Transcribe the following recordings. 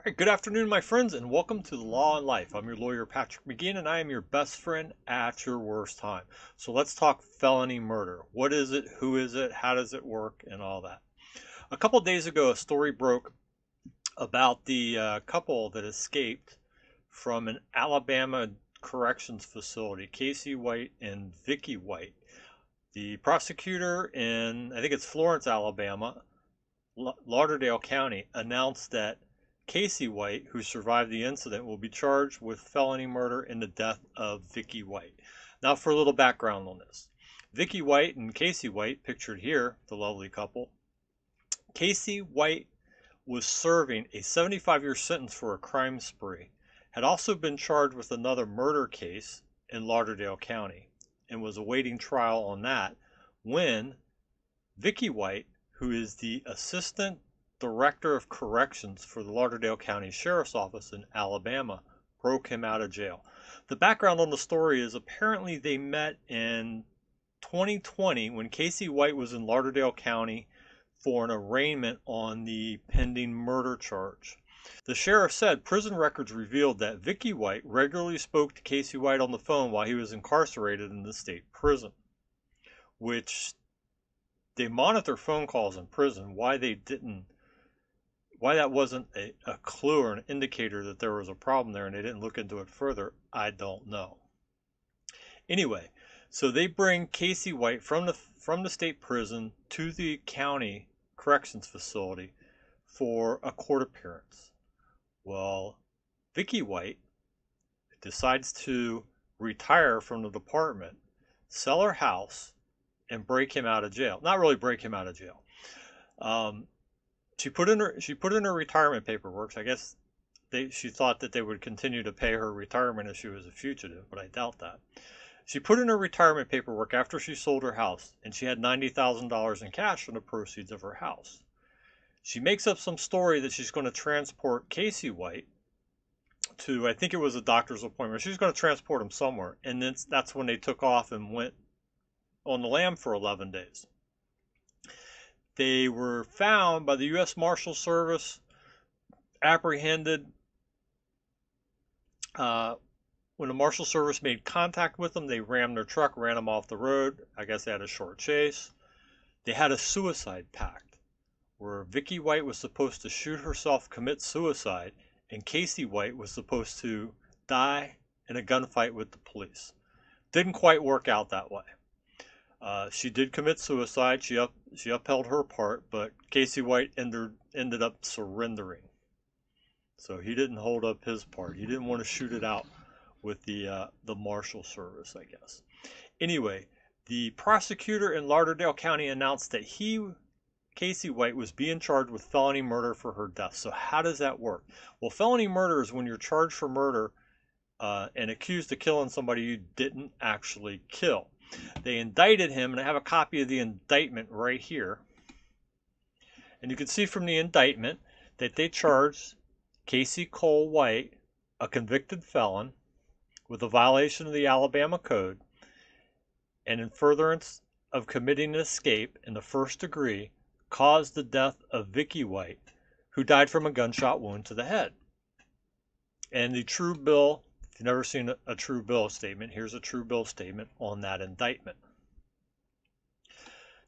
All right, good afternoon, my friends, and welcome to the Law and Life. I'm your lawyer, Patrick McGeehan, and I am your best friend at your worst time. So let's talk felony murder. What is it? Who is it? How does it work? And all that. A couple days ago, a story broke about the uh, couple that escaped from an Alabama corrections facility, Casey White and Vicky White. The prosecutor in, I think it's Florence, Alabama, Lauderdale County, announced that Casey White, who survived the incident, will be charged with felony murder in the death of Vicky White. Now, for a little background on this Vicky White and Casey White, pictured here, the lovely couple. Casey White was serving a 75 year sentence for a crime spree, had also been charged with another murder case in Lauderdale County, and was awaiting trial on that when Vicky White, who is the assistant director of corrections for the Lauderdale County Sheriff's Office in Alabama, broke him out of jail. The background on the story is apparently they met in 2020 when Casey White was in Lauderdale County for an arraignment on the pending murder charge. The sheriff said prison records revealed that Vicky White regularly spoke to Casey White on the phone while he was incarcerated in the state prison, which they monitor phone calls in prison. Why they didn't why that wasn't a, a clue or an indicator that there was a problem there and they didn't look into it further, I don't know. Anyway, so they bring Casey White from the from the state prison to the county corrections facility for a court appearance. Well, Vicky White decides to retire from the department, sell her house, and break him out of jail. Not really break him out of jail. Um, she put in her she put in her retirement paperwork. I guess they she thought that they would continue to pay her retirement if she was a fugitive, but I doubt that. She put in her retirement paperwork after she sold her house, and she had $90,000 in cash from the proceeds of her house. She makes up some story that she's going to transport Casey White to, I think it was a doctor's appointment. She's going to transport him somewhere, and then that's when they took off and went on the lam for 11 days. They were found by the U.S. Marshal Service, apprehended. Uh, when the Marshal Service made contact with them, they rammed their truck, ran them off the road. I guess they had a short chase. They had a suicide pact where Vicky White was supposed to shoot herself, commit suicide, and Casey White was supposed to die in a gunfight with the police. Didn't quite work out that way. Uh, she did commit suicide. She up, she upheld her part, but Casey White ended ended up surrendering. So he didn't hold up his part. He didn't want to shoot it out with the uh, the marshal service, I guess. Anyway, the prosecutor in Lauderdale County announced that he Casey White was being charged with felony murder for her death. So how does that work? Well, felony murder is when you're charged for murder uh, and accused of killing somebody you didn't actually kill. They indicted him, and I have a copy of the indictment right here. And you can see from the indictment that they charged Casey Cole White, a convicted felon, with a violation of the Alabama Code, and in furtherance of committing an escape in the first degree, caused the death of Vicky White, who died from a gunshot wound to the head. And the true bill you've never seen a, true bill statement, here's a true bill statement on that indictment.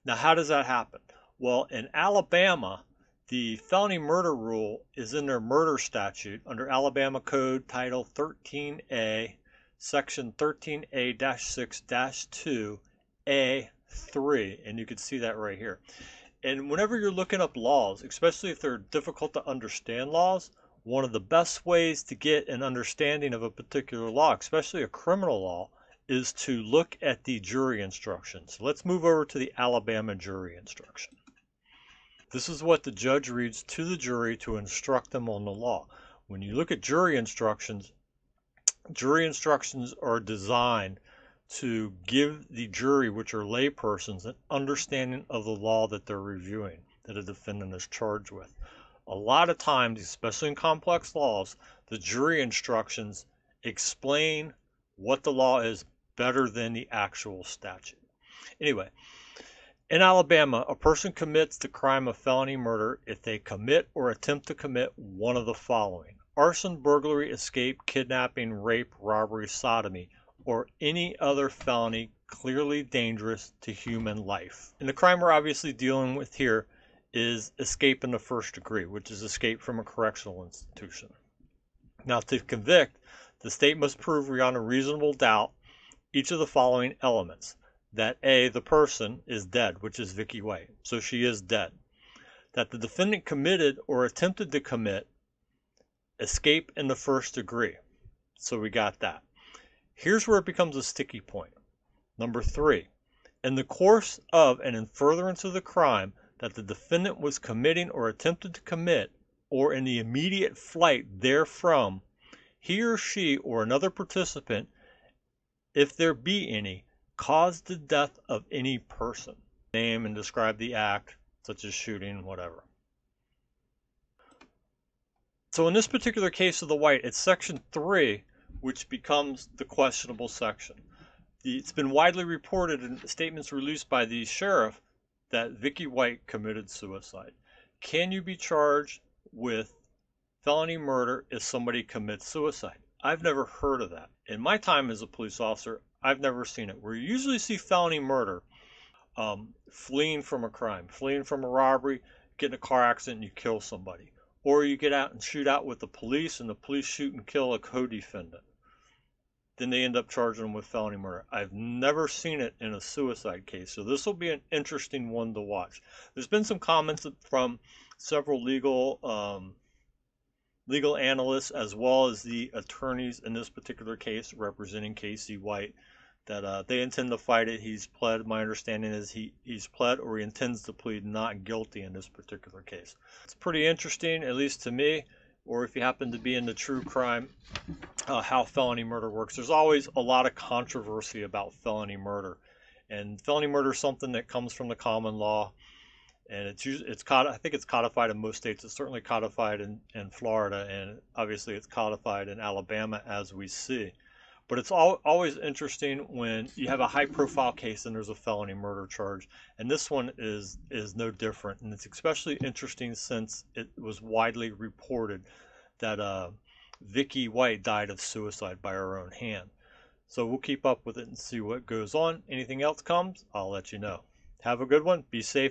Now, how does that happen? Well, in Alabama, the felony murder rule is in their murder statute under Alabama Code Title 13A, Section 13A 6 2, A3, and you can see that right here. And whenever you're looking up laws, especially if they're difficult to understand laws, one of the best ways to get an understanding of a particular law, especially a criminal law, is to look at the jury instructions. Let's move over to the Alabama jury instruction. This is what the judge reads to the jury to instruct them on the law. When you look at jury instructions, jury instructions are designed to give the jury, which are laypersons, an understanding of the law that they're reviewing, that a defendant is charged with a lot of times, especially in complex laws, the jury instructions explain what the law is better than the actual statute. Anyway, In Alabama, a person commits the crime of felony murder if they commit or attempt to commit one of the following arson, burglary, escape, kidnapping, rape, robbery, sodomy, or any other felony clearly dangerous to human life. And the crime we're obviously dealing with here is escape in the first degree, which is escape from a correctional institution. Now, to convict, the state must prove beyond a reasonable doubt each of the following elements that A, the person is dead, which is Vicky White, so she is dead. That the defendant committed or attempted to commit escape in the first degree. So we got that. Here's where it becomes a sticky point. Number three, in the course of and in furtherance of the crime that the defendant was committing or attempted to commit, or in the immediate flight therefrom, he or she or another participant, if there be any, caused the death of any person. Name and describe the act, such as shooting, whatever. So in this particular case of the white, it's section 3 which becomes the questionable section. The, it's been widely reported in statements released by the sheriff that Vicky White committed suicide. Can you be charged with felony murder if somebody commits suicide? I've never heard of that. In my time as a police officer, I've never seen it. We usually see felony murder, um, fleeing from a crime, fleeing from a robbery, get in a car accident, and you kill somebody. Or you get out and shoot out with the police, and the police shoot and kill a co-defendant. Then they end up charging them with felony murder. I've never seen it in a suicide case, so this will be an interesting one to watch. There's been some comments from several legal um, legal analysts as well as the attorneys in this particular case representing Casey White that uh, they intend to fight it. He's pled. My understanding is he, he's pled or he intends to plead not guilty in this particular case. It's pretty interesting, at least to me, or if you happen to be into true crime, uh, how felony murder works. There's always a lot of controversy about felony murder. And felony murder is something that comes from the common law and it's it's cod- I think it's codified in most states. It's certainly codified in, in Florida, and obviously it's codified in Alabama as we see. But it's all, always interesting when you have a high-profile case and there's a felony murder charge, and this one is is no different. And it's especially interesting since it was widely reported that uh, Vicky White died of suicide by her own hand. So we'll keep up with it and see what goes on. Anything else comes, I'll let you know. Have a good one. Be safe.